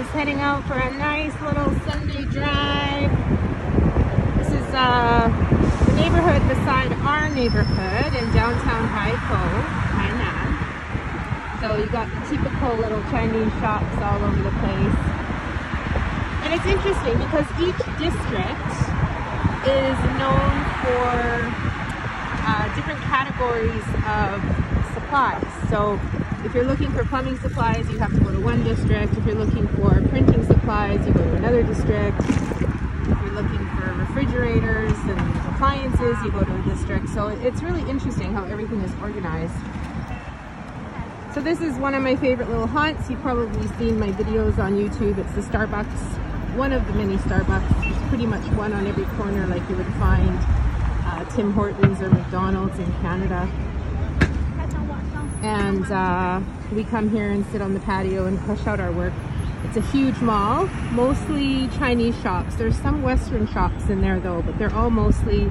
is heading out for a nice little Sunday drive. This is uh, the neighborhood beside our neighborhood in downtown Haikou, Hainan. So you got the typical little Chinese shops all over the place. And it's interesting because each district is known for uh, different categories of supplies. So if you're looking for plumbing supplies, you have to go to one district. If you're looking for printing supplies, you go to another district. If you're looking for refrigerators and appliances, you go to a district. So it's really interesting how everything is organized. So this is one of my favorite little haunts. You've probably seen my videos on YouTube. It's the Starbucks, one of the many Starbucks. There's pretty much one on every corner like you would find uh, Tim Hortons or McDonald's in Canada and uh, we come here and sit on the patio and push out our work. It's a huge mall, mostly Chinese shops. There's some Western shops in there though, but they're all mostly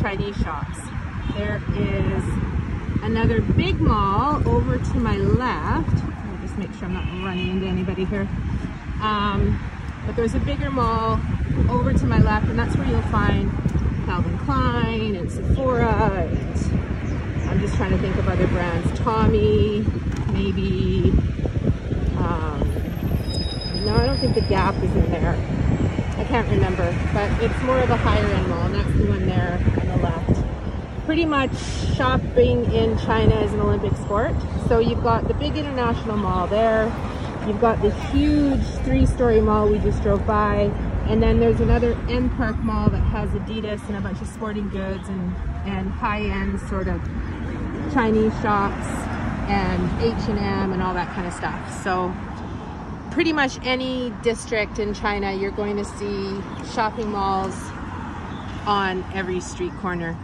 Chinese shops. There is another big mall over to my left. I'll just make sure I'm not running into anybody here. Um, but there's a bigger mall over to my left and that's where you'll find Calvin Klein and Sephora and I'm just trying to think of other brands. Tommy, maybe. Um, no, I don't think the Gap is in there. I can't remember, but it's more of a higher end mall, and that's the one there on the left. Pretty much shopping in China is an Olympic sport. So you've got the big international mall there. You've got the huge three-story mall we just drove by. And then there's another NPark mall that has Adidas and a bunch of sporting goods and, and high-end sort of Chinese shops and H&M and all that kind of stuff. So pretty much any district in China, you're going to see shopping malls on every street corner.